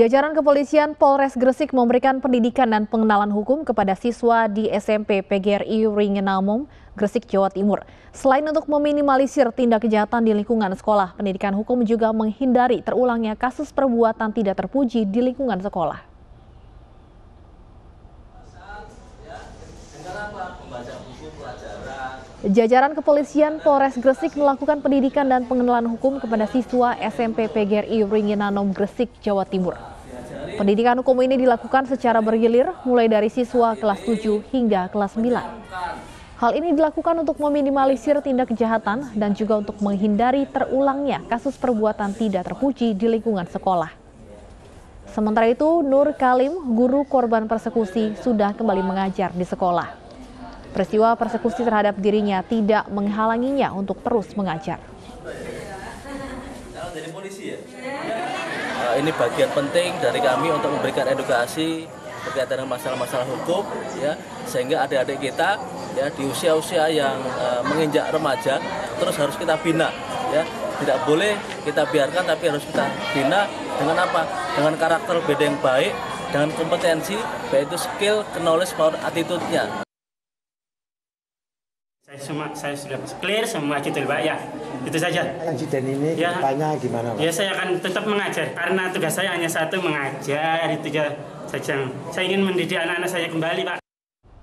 Jajaran kepolisian Polres Gresik memberikan pendidikan dan pengenalan hukum kepada siswa di SMP PGRI Ringenamum, Gresik, Jawa Timur. Selain untuk meminimalisir tindak kejahatan di lingkungan sekolah, pendidikan hukum juga menghindari terulangnya kasus perbuatan tidak terpuji di lingkungan sekolah. Jajaran kepolisian Polres Gresik melakukan pendidikan dan pengenalan hukum kepada siswa SMP PGRI Ringinanom Gresik, Jawa Timur. Pendidikan hukum ini dilakukan secara bergilir mulai dari siswa kelas 7 hingga kelas 9. Hal ini dilakukan untuk meminimalisir tindak kejahatan dan juga untuk menghindari terulangnya kasus perbuatan tidak terpuji di lingkungan sekolah. Sementara itu, Nur Kalim, guru korban persekusi, sudah kembali mengajar di sekolah. Peristiwa persekusi terhadap dirinya tidak menghalanginya untuk terus mengajar. polisi ya? Uh, ini bagian penting dari kami untuk memberikan edukasi berkaitan dengan masalah-masalah hukum ya sehingga adik-adik kita ya di usia-usia yang uh, menginjak remaja terus harus kita bina ya tidak boleh kita biarkan tapi harus kita bina dengan apa dengan karakter beda yang baik dengan kompetensi baik itu skill knowledge power attitude-nya saya semua saya sudah clear semua gitu Pak ya. Itu saja. Insiden ini ya, tanya gimana Pak? Ya saya akan tetap mengajar karena tugas saya hanya satu mengajar itu saja. Saya ingin mendidik anak-anak saya kembali Pak.